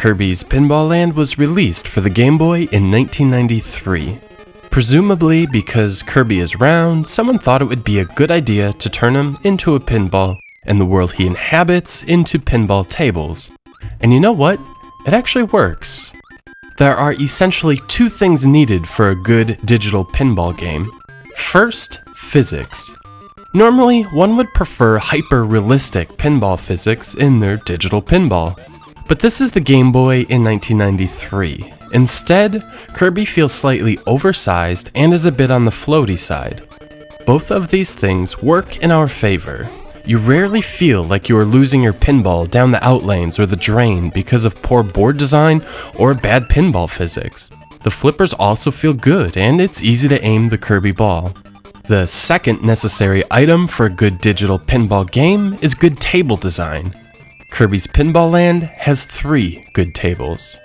Kirby's Pinball Land was released for the Game Boy in 1993. Presumably because Kirby is round, someone thought it would be a good idea to turn him into a pinball and the world he inhabits into pinball tables. And you know what? It actually works. There are essentially two things needed for a good digital pinball game. First, physics. Normally, one would prefer hyper realistic pinball physics in their digital pinball. But this is the Game Boy in 1993. Instead, Kirby feels slightly oversized and is a bit on the floaty side. Both of these things work in our favor. You rarely feel like you are losing your pinball down the outlanes or the drain because of poor board design or bad pinball physics. The flippers also feel good and it's easy to aim the Kirby ball. The second necessary item for a good digital pinball game is good table design. Kirby's Pinball Land has three good tables.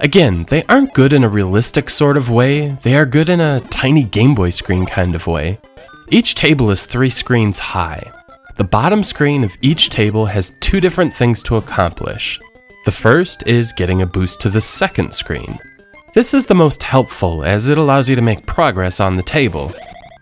Again, they aren't good in a realistic sort of way, they are good in a tiny Game Boy screen kind of way. Each table is three screens high. The bottom screen of each table has two different things to accomplish. The first is getting a boost to the second screen. This is the most helpful as it allows you to make progress on the table.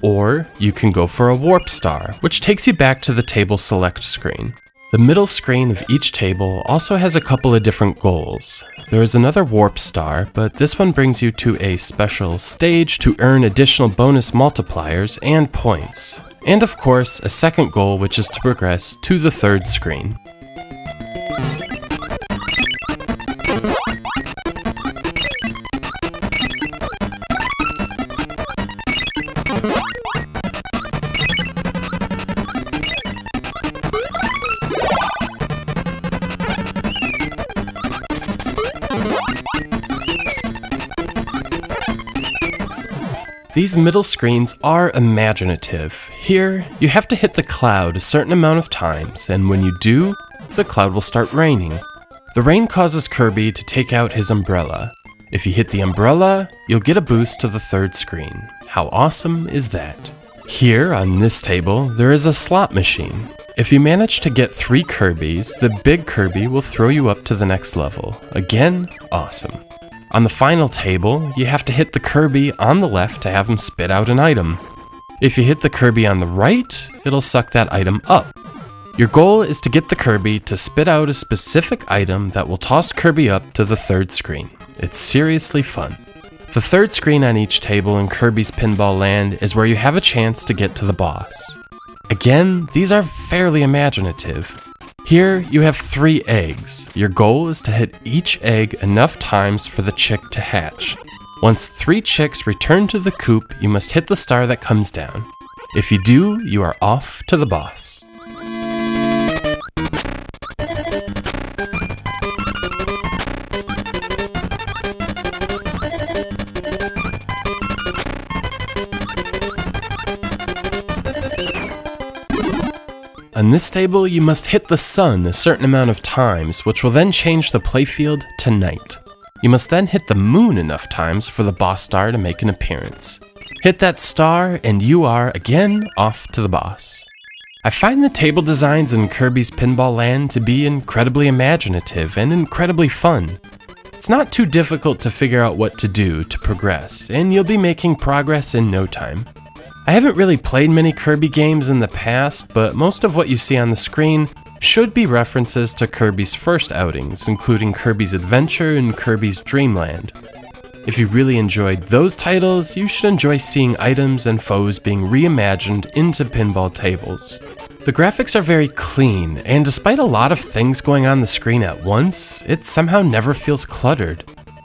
Or you can go for a warp star, which takes you back to the table select screen. The middle screen of each table also has a couple of different goals. There is another warp star, but this one brings you to a special stage to earn additional bonus multipliers and points. And of course, a second goal which is to progress to the third screen. These middle screens are imaginative. Here, you have to hit the cloud a certain amount of times, and when you do, the cloud will start raining. The rain causes Kirby to take out his umbrella. If you hit the umbrella, you'll get a boost to the third screen. How awesome is that? Here, on this table, there is a slot machine. If you manage to get three Kirbys, the big Kirby will throw you up to the next level. Again, awesome. On the final table, you have to hit the Kirby on the left to have him spit out an item. If you hit the Kirby on the right, it'll suck that item up. Your goal is to get the Kirby to spit out a specific item that will toss Kirby up to the third screen. It's seriously fun. The third screen on each table in Kirby's Pinball Land is where you have a chance to get to the boss. Again, these are fairly imaginative. Here, you have three eggs. Your goal is to hit each egg enough times for the chick to hatch. Once three chicks return to the coop, you must hit the star that comes down. If you do, you are off to the boss. On this table, you must hit the sun a certain amount of times, which will then change the playfield to night. You must then hit the moon enough times for the boss star to make an appearance. Hit that star, and you are, again, off to the boss. I find the table designs in Kirby's Pinball Land to be incredibly imaginative and incredibly fun. It's not too difficult to figure out what to do to progress, and you'll be making progress in no time. I haven't really played many Kirby games in the past, but most of what you see on the screen should be references to Kirby's first outings, including Kirby's Adventure and Kirby's Dream Land. If you really enjoyed those titles, you should enjoy seeing items and foes being reimagined into pinball tables. The graphics are very clean, and despite a lot of things going on the screen at once, it somehow never feels cluttered.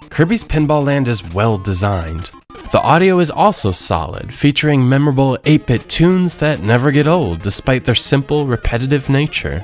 Kirby's Pinball Land is well designed. The audio is also solid, featuring memorable 8 bit tunes that never get old despite their simple, repetitive nature.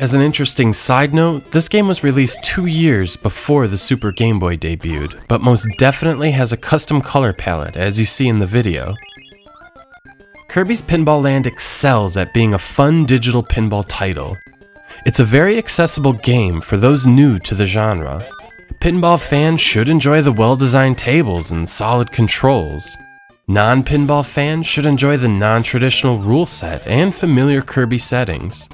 As an interesting side note, this game was released two years before the Super Game Boy debuted, but most definitely has a custom color palette as you see in the video. Kirby's Pinball Land excels at being a fun digital pinball title. It's a very accessible game for those new to the genre. Pinball fans should enjoy the well designed tables and solid controls. Non pinball fans should enjoy the non traditional rule set and familiar Kirby settings.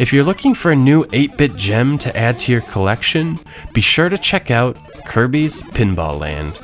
If you're looking for a new 8 bit gem to add to your collection, be sure to check out Kirby's Pinball Land.